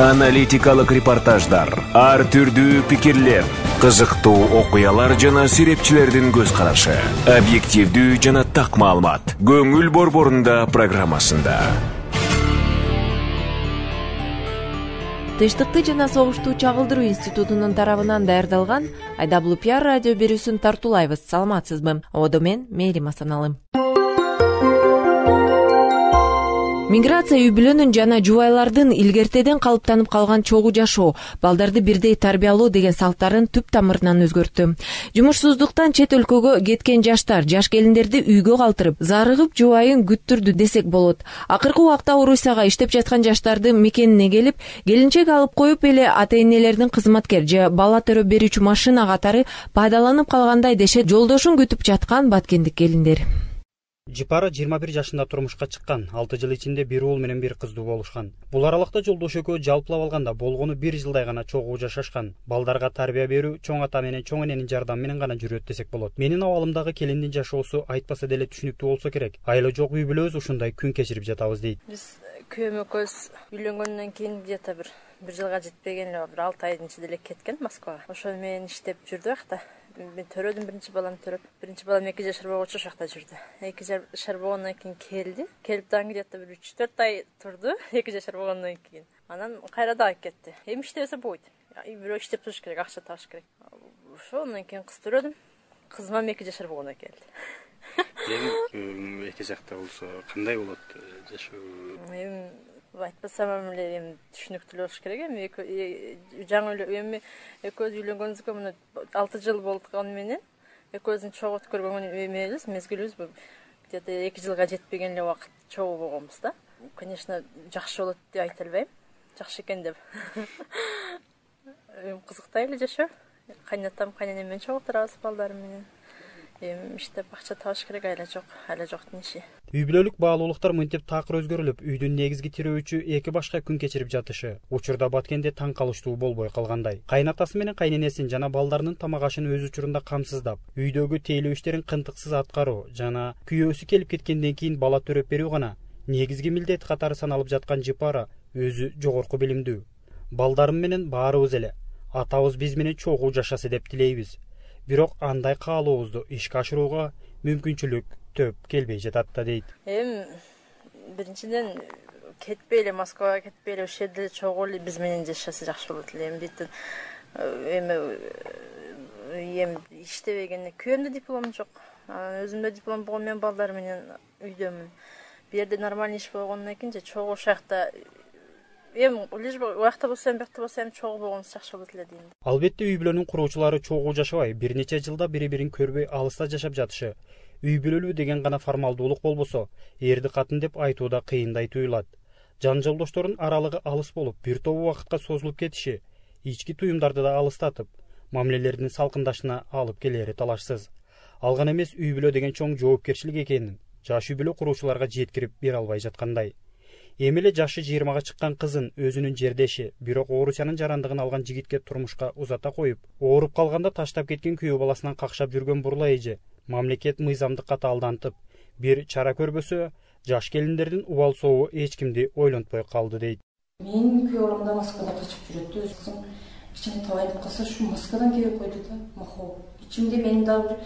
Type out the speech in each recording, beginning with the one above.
аналитикалык репортаждар ар түрдүү пикирлер кызыктуу окуялар жана серепчилердин көз карашы. Объективдүү жана так маалымат көңүл борборунда программасында. Тынчтыкты жана согушту чагылдыруу институтунун тарабынан даярдалган айдаблу пиар радио берүүсүн тартуулайбыз. Саламатсызбы? Ободо мен мээрим асаналым миграция үй бүлөнүн жана жубайлардын илгертеден калыптанып калган чогуу жашоо балдарды бирдей тарбиялоо деген салттарын түп тамырынан өзгөрттү. Жумушсуздуктан чет өлкөгө кеткен жаштар жаш келиндерди үйгө калтырып зарыгып жубайын күттүрдү десек болот. Акыркы убакта орусияга иштеп жаткан жаштарды мекенине келип келинчек алып коюп эле ата энелердин кызматкер же бала төрөп берүүчү машина катары пайдаланып калгандай дешет жолдошун күтүп жаткан баткендик келиндер жипара жыйырма бир жашында турмушка чыккан алты жыл ичинде бир уул менен бир кызды болушкан. Бул аралыкта жолдош экөө жалпылап алганда болгону бир жылдай гана чогуу жашашкан. Балдарга тарбия берүү чоң ата менен чоң эненин жардамы менен гана жүрөт десек болот. Менин абалымдагы келиндин жашоосу айтпаса деле түшүнүктүү болсо керек. Айла жок үй бүлөбүз ушундай күн кечирип жатабыз дейт. Биз күйөөм экөөбүз үйлөнгөндөн кийин где то бир бир жылга жетпеген эле бир алты айдын ичинде эле кеткен москвага. Ошо менен иштеп жүрдү биякта мен төрөдүм биринчи баламды төрөп биринчи балам эки жашар болгочу ошол жакта жүрдү. Эки жашар болгондон кийин келди. Келип дагы где то бир үч төрт ай турду эки жашар болгондон кийин. Анан кайра дагы кетти. Эми иштебесе болбойт бирөө иштеп туруш керек акча табыш керек. Ошо андан кийин кыз төрөдүм. Кызым эки жашар болгондо келди. Эми эки жакта болсо кандай болот э, жашоо? Эми айтпасам эле эми түшүнүктүү эле болуш керек эми жаңы эми экөөбүз үйлөнгөнүбүзгө мына алты жыл болгону менен экөөбүздүн чогуу өткөргөн эмебиз мезгилибиз где то эки жылга жетпеген эле убакыт чогуу болгонбуз да конечно жакшы болот деп айта албайм жакшы экен деп эми кызыктай эле жашоо кайнатам кайненем менен чогуу отурабыз балдарым менен иштеп акча табыш керек айла жок айла жоктун иши үй бүлөлүк баалуулуктар мынтип такыр өзгөрүлүп үйдүн негизги тирөөчү эки башка күн кечирип жатышы. Учурда баткенде таң калыштуу болбой калгандай. Кайнатасы менен кайненесин жана балдарынын тамак ашын өз учурунда камсыздап үйдөгү тейлөө иштерин кынтыксыз аткаруу жана күйөөсү келип кеткенден кийин бала төрөп берүү гана негизги милдет катары саналып жаткан жипара өзү жогорку билимдүү. Балдарым менен баарыбыз эле атабыз биз менен чогуу жашасы деп тилейбиз. Бирок андай каалообузду ишке ашырууга мүмкүнчүлүк төп келбей жатат да дейт. Эми биринчиден кетпей эле москвага кетпей эле ушул жерде чогуу эле биз менен жашаса жакшы болот эле эми бирден э, эми э, эми иштебегенде күйөөмдө диплом жок. Анан өзүмдө диплом болгон мен балдар менен үйдөмүн бул жерде нормальный иш болгондон кийин же чогуу ушул жакта эми уякта болсо эми биякта болсо эми чогуу болгонубуз жакшы болот эле дейм албетте үй бүлөнүн куруучулары чогуу жашабай бир нече жылда бири бирин көрбөй алыста жашап жатышы үй бүлөлүү деген гана формалдуулук болбосо эрди катын деп айтуу да кыйындай туюлат жан жолдоштордун аралыгы алыс болуп бир топ убакытка созулуп кетиши ички туюмдарды да алыстатып мамилелердин салкындашына алып келери талашсыз. Ал гана эмес үй бүлө деген чоң жоопкерчилик экенин жаш үй бүлө куруучуларга жеткирип бере албай жаткандай эми эле жашы жыйырмага чыккан кызын өзүнүн жердеши бирок орусиянын жарандыгын алган жигитке турмушка узата коюп ооруп калганда таштап кеткен күйөө баласынан какшап жүргөн бурла эже мамлекет мыйзамды катаалдантып бир чара көрбөсө жаш келиндердин убал сообу эч кимди ойлонтпой калды дейт. Менин күйөө балам да москвада качып жүрөт да өз кызым кичинекей деп калса ушу москвадан келип койду да махоо ичимде менин дагы бир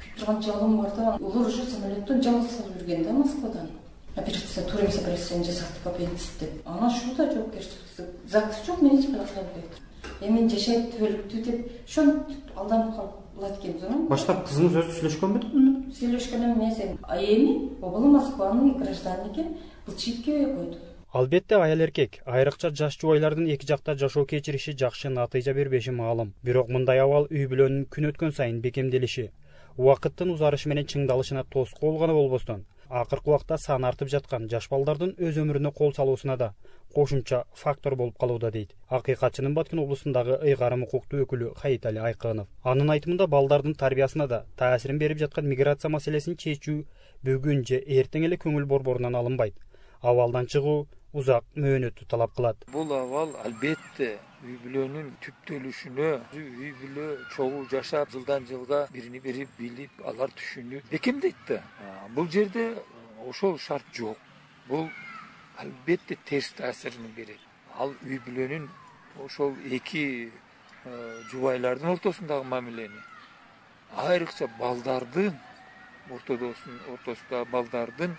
күйүп турган жалым бар да улар уже самолеттон жалгыз салып жүргөн да москвадан. Операция туринц операцияны жасаттык аппендицит деп анан ушул да жоопкерчилик загс жок мен эч кандай кыла албайт эми жашайт түбөлүктүү деп ошентип алданып калат экенбиз анан баштап кызыңыз өзү сүйлөшкөн беле сүйлөшкөн эмес эми обалы москванын гражданы экен былчыйып койду албетте аял эркек айрыкча жаш жубайлардын эки жакта жашоо кечириши жакшы натыйжа бербеши маалым бирок мындай абал үй бүлөнүн күн өткөн сайын бекемделиши убакыттын узарышы менен чыңдалышына тоскоол гана болбостон акыркы убакта саны артып жаткан жаш балдардын өз өмүрүнө кол салуусуна да кошумча фактор болуп калууда дейт. Акыйкатчынын баткен облусундагы ыйгарым укуктуу өкүлү хаитали айкынов. Анын айтымында балдардын тарбиясына да таасирин берип жаткан миграция маселесин чечүү бүгүн же эртең эле көңүл борборунан алынбайт. Абалдан чыгуу узак мөөнөттү талап кылат. Бул абал албетте үй бүлөнүн түптөлүшүнө үй бүлө чогуу жашап жылдан жылга биrini бири билип алар түшүнүп бекемдейт да бул жерде ошол шарт жок бул албетте терс таасирин берет ал үй бүлөнүн ошол эки жубайлардын ортосундагы мамилени айрыкча балдардын ортосундагы балдардын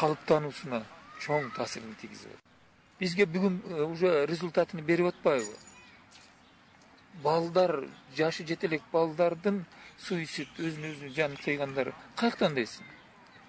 калыптануусуна чоң таасирин тийгизип атат бизге бүгүн уже результатын берип атпайбы? Балдар жашы жете элек балдардын суицид өзүнө өзү жанын кыйгандар каяктан дейсиң?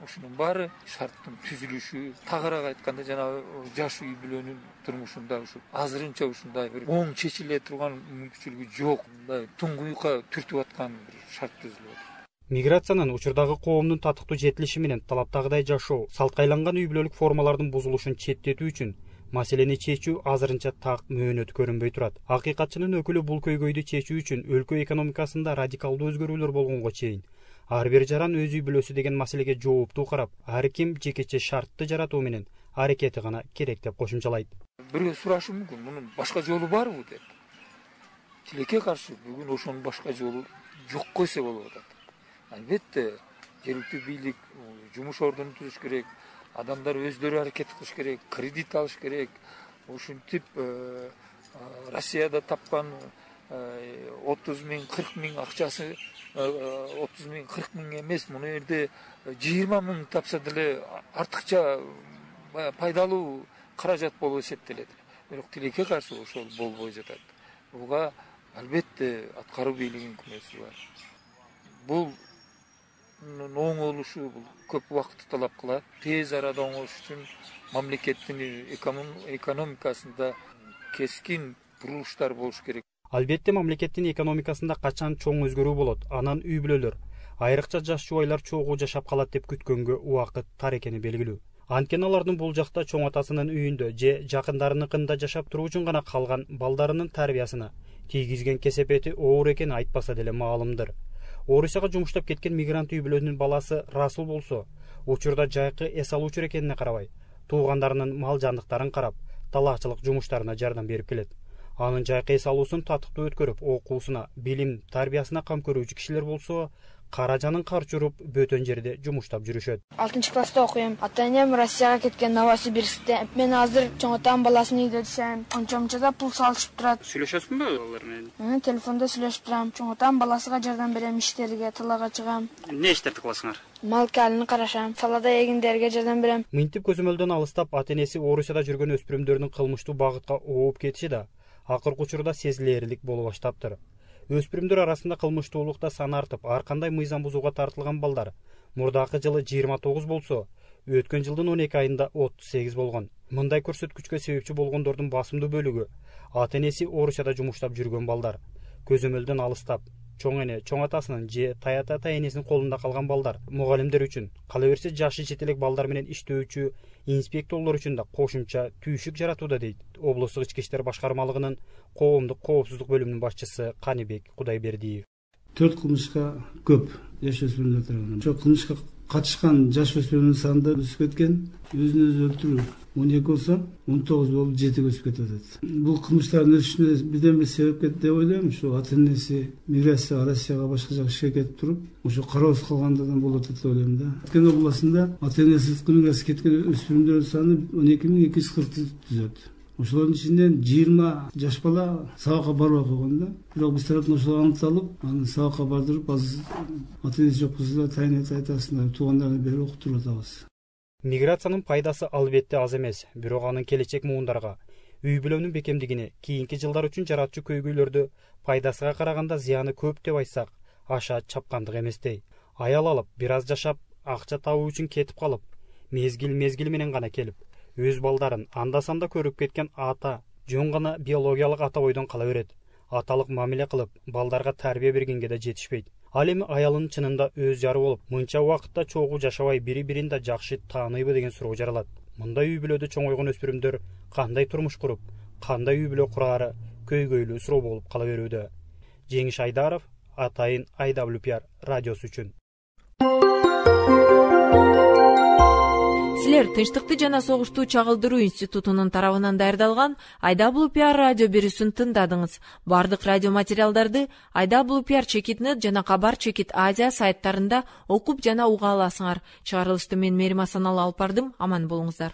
Ушунун баары шарттын түзүлүшү тагыраак айтканда жанагы жаш үй бүлөнүн турмушунда ушу азырынча ушундай бир оң чечиле турган мүмкүнчүлүгү жок мындай туңгуюкка түртүп аткан бир шарт түзүлүп атат миграциянын учурдагы коомдун татыктуу жетилиши менен талаптагыдай жашоо салткайланган үй бүлөлүк формалардын бузулушун четтетүү үчүн маселени чечүү азырынча так мөөнөт көрүнбөй турат. Акыйкатчынын өкүлү бул көйгөйдү чечүү үчүн өлкө экономикасында радикалдуу өзгөрүүлөр болгонго чейин. Ар бир жаран өз үй бүлөсү деген маселеге жооптуу карап ар ким жекече шартты жаратуу менен аракети гана керек деп кошумчалайт. Бирөө сурашы мүмкүн мунун башка жолу барбы деп. Тилекке каршы бүгүн ошонун башка жолу жок койсо болуп атат. Албетте жергиликтүү бийлик жумуш ордунун түзүш керек адамдар өздөрү аракет кылыш керек кредит алыш керек. Ушинтип э, россияда тапкан э, отуз миң кырк миң акчасы э, отуз миң кырк миң эмес мына жерде жыйырма миң тапса деле артыкча баягы пайдалуу каражат болуп эсептелет бирок тилекке каршы ошол болбой жатат буга албетте аткаруу бийлигинин күнөөсү бар. Бул оңолушу бул көп убакытты талап кылат тез арада оңолуш үчүн мамлекеттин экономикасында кескин бурулуштар болуш керек албетте мамлекеттин экономикасында качан чоң өзгөрүү болот анан үй бүлөлөр айрыкча жаш жубайлар чогуу жашап калат деп күткөнгө убакыт тар экени белгилүү анткени алардын бул жакта чоң атасынын үйүндө же жакындарыныкында жашап туруу үчүн гана калган балдарынын тарбиясына тийгизген кесепети оор экени айтпаса деле маалымдыр орусияга жумуштап кеткен мигрант үй бүлөнүн баласы расул болсо учурда жайкы эс алуучу экенине карабай туугандарынын мал жандыктарын карап талаачылык жумуштарына жардам берип келет. Анын жайкы эс алуусун татыктуу өткөрүп окуусуна билим тарбиясына кам көрүүчү кишилер болсо кара жанын карчы уруп бөтөн жерде жумуштап жүрүшөт алтынчы класста окуйм ата энем россияга кеткен новосибирскте. Мен азыр чоң атамдын баласынын үйүндө жашайм ончо мынча да пул салышып турат сүйлөшөсүңбү алар менен телефондо сүйлөшүп турам чоң атам баласыга жардам берем иштерге талаага чыгам эмне иштерди кыласыңар мал калын карашам салада эгиндерге жардам берем мынтип көзөмөлдөн алыстап ата энеси орусияда жүргөн өспүрүмдөрдүн кылмыштуу багытка ооп кетиши да акыркы учурда сезилээрлик боло баштаптыр өспүрүмдөр арасында кылмыштуулукта саны артып ар кандай мыйзам бузууга тартылган балдар? Мурдакы жылы жыйырма тогуз болсо өткөн жылдын он эки айында отуз сегиз болгон. Мындай көрсөткүчкө себепчи болгондордун басымдуу бөлүгү ата энеси орусияда жумуштап жүргөн балдар. Көзөмөлдөн алыстап чоң эне чоң атасынын же таята тайэнесинин колунда калган балдар мугалимдер үчүн кала берсе жашы жете элек балдар менен иштөөчү инспекторлор үчүн да кошумча түйшүк жаратууда дейт облустук ички иштер башкармалыгынын коомдук коопсуздук бөлүмүнүн башчысы каныбек кудайбердиев төрт кылмышка көп жаш өспүрүмдөр тарабынан ошо кылмышка катышкан жаш өспүрүмдөрдүн саны да өсүп кеткен. Өзүн өзү өлтүрүү он эки болсо он тогуз болуп жетиге өсүп кетип атат бул кылмыштардын өсүшүнө бирден бир себеп деп ойлойм ушу ата энеси миграцияга россияга башка жака ишке кетип туруп ошо кароосуз калгандардан болуп атат деп ойлойм да. Өткөн областында ата энеси миграцияга кеткен өспүрүмдөрдүн саны он эки миң эки жүз кыркты түзөт ошолордун ичинен жыйырма жаш бала сабакка барбай койгон да. Бирок биз тараптан ошол аныкталып аны сабакка бардырып азыр ата энеси жок болсо да тайэне тайтасына туугандарына берип окуттуруп атабыз миграциянын пайдасы албетте аз эмес бирок анын келечек муундарга үй бүлөнүн бекемдигине кийинки жылдар үчүн жаратчу көйгөйлөрдү пайдасыга караганда зыяны көп деп айтсак аша чапкандык эместей аял алып бир аз жашап акча табуу үчүн кетип калып мезгил мезгили менен гана келип өз балдарын анда санда көрүп кеткен ата жөн гана биологиялык ата бойдон кала берет аталык мамиле кылып балдарга тарбия бергенге да жетишпейт ал эми аялынын чынында өз жары болуп мынча убакытта чогуу жашабай бири бирин да жакшы деген суроо жаралат. Мындай үй бүлөдө чоңойгон өспүрүмдөр кандай турмуш куруп кандай үй бүлө кураары көйгөйлүү суроо болуп кала берүүдө. Жеңиш айдаров атайын айдаблюпиар радиосу үчүн. Тынчтыкты жана согушту чагылдыруу институтунун тарабынан даярдалган айдаблу пиар радио берүүсүн тыңдадыңыз. Баардык радио материалдарды айдаблу пиар чекит нет жана кабар чекит азия сайттарында окуп жана уга аласыңар. Чыгарылышты мен мээрим асаналы алып бардым. Аман болуңуздар